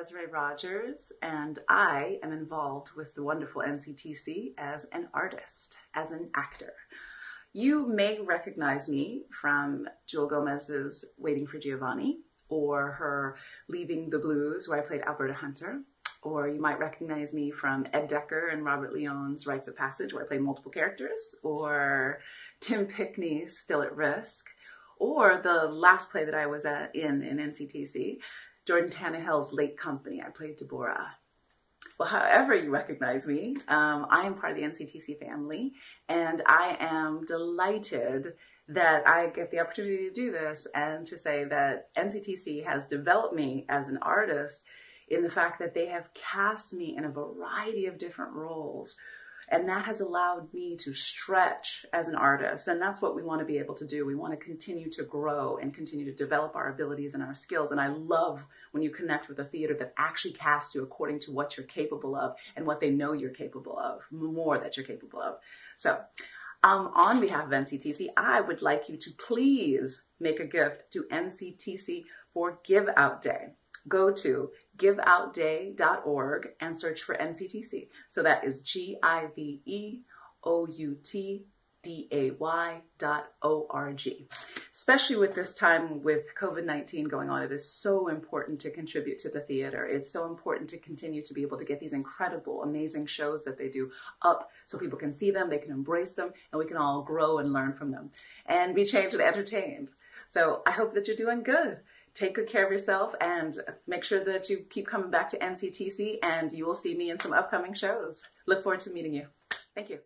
Desiree Rogers, and I am involved with the wonderful NCTC as an artist, as an actor. You may recognize me from Jewelle Gomez's Waiting for Giovanni or her Leaving the Blues, where I played Alberta Hunter. Or you might recognize me from Ed Decker and Robert Leone's Rites of Passage, where I played multiple characters, or Tim Pinckney's Still at Risk, or the last play that I was at in in NCTC, Jordan Tannahill's Late Company. I played Deborah. Well, however you recognize me, um, I am part of the NCTC family, and I am delighted that I get the opportunity to do this and to say that NCTC has developed me as an artist in the fact that they have cast me in a variety of different roles and that has allowed me to stretch as an artist. And that's what we want to be able to do. We want to continue to grow and continue to develop our abilities and our skills. And I love when you connect with a theater that actually casts you according to what you're capable of and what they know you're capable of, more that you're capable of. So, um, on behalf of NCTC, I would like you to please make a gift to NCTC for Give Out Day go to giveoutday.org and search for NCTC. So that is G I V E O U T D A Y dot O R G. Especially with this time with COVID 19 going on, it is so important to contribute to the theater. It's so important to continue to be able to get these incredible, amazing shows that they do up so people can see them, they can embrace them, and we can all grow and learn from them and be changed and entertained. So I hope that you're doing good take good care of yourself and make sure that you keep coming back to NCTC and you will see me in some upcoming shows. Look forward to meeting you. Thank you.